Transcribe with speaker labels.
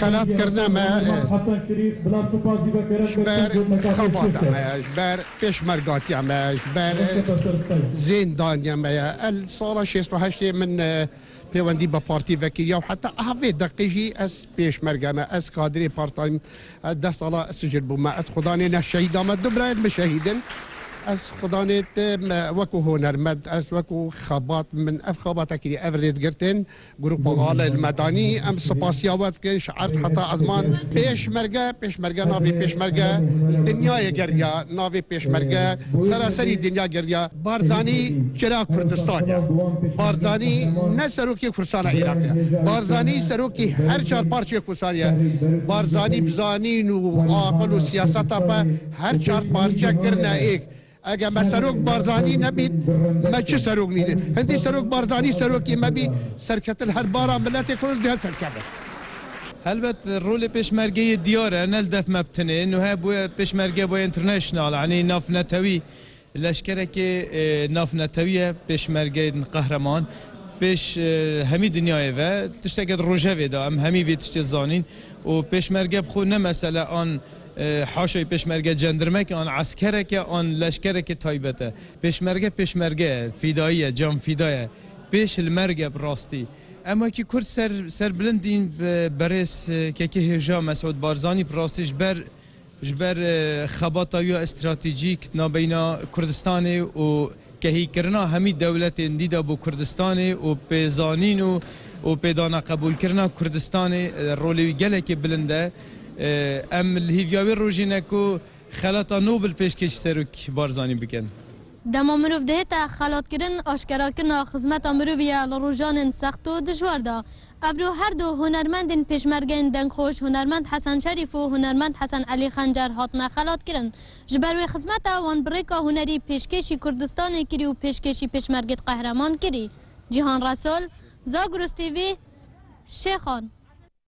Speaker 1: خلات کردن ما جبر خبات ما جبر پیشمرگاتی ما جبر زندانی ما السال 68 من پیوندی با پارتی وکیلی و حتی اوی دقیقی از پیشمرگه ما از کادری پارتایم ده سالا سجل بوم از خدا نه شهید آمد دو بشهیدن از خدانت وكو هنرمند از وكو خبات من أف خبات كي افريد قرتن جروب غال المدني. أم سباسياوات كش عرف حتى أزمان. بيش مرقا بيش مرقا نافي بيش مرقا الدنيا يقريا نافي بيش مرقا سراسري الدنيا قريا بارزاني كرا كردستان بارزاني نه سروکی کردستان عراقی بارزانی سروکی هر چهار پارچه کردستانیه. بارزانی بزانین و عاقل و سیاست هر چهار پارچه کرنه ایک. اگر ما سروک بارزانی نبید ما چه سروک نیده هندی سروک بارزانی سروکی ما بی سرکتل هر بارا ملت کل ده سرکبه
Speaker 2: البته رول پشمرگه دیاره نل دف مبتنه انه بو پشمرگه بو انترناشنال يعني ناف لشکره که ناف نتویه پشمرگه قهرمان. پیش همی دنیای و تشتگد روژه ویدا ام همی وی تشت زانین. و پشمرگه بخو نه مثلا آن حاشای پشمرگه جندرمک آن عسکره که آن لشکره که تایبته. پشمرگه پشمرگه فیداییه جام فیدایه. پیش المرگه براستی اما که کرد سر سر بلندین برس که که هجا مسعود بارزانی براستیش بر جبر خباتا یا استراتژیک نابینا کردستان و کهی کرنا همی دولت دیدا بو کردستان و پیزانین و و پیدانا قبول کرنا کردستان رولی گله که بلنده ام الهیویاوی روژینه کو خلاطا نوبل پیشکش سروک بارزانی بکن.
Speaker 3: دما مروف ده تا خلات کردن آشکارا کردن خدمت مروفیا لروجان سخت و دشوار دا. ابرو هر دو هنرمند پیشمرگین دنگ خوش هنرمند حسن شریف و هنرمند حسن علی خنجر هاتنا خلات کردن. جبروی خدمت وان بریکا هنری پیشکشی کردستان کری و پیشکشی پیشمرگت قهرمان کری. جهان رسول زاگروس تیوی شیخان